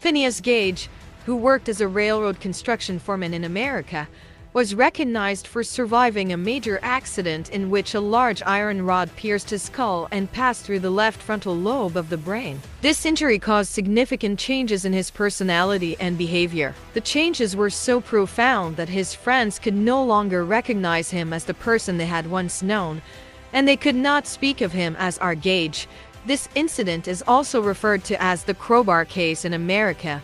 Phineas Gage, who worked as a railroad construction foreman in America, was recognized for surviving a major accident in which a large iron rod pierced his skull and passed through the left frontal lobe of the brain. This injury caused significant changes in his personality and behavior. The changes were so profound that his friends could no longer recognize him as the person they had once known, and they could not speak of him as our Gage. This incident is also referred to as the crowbar case in America.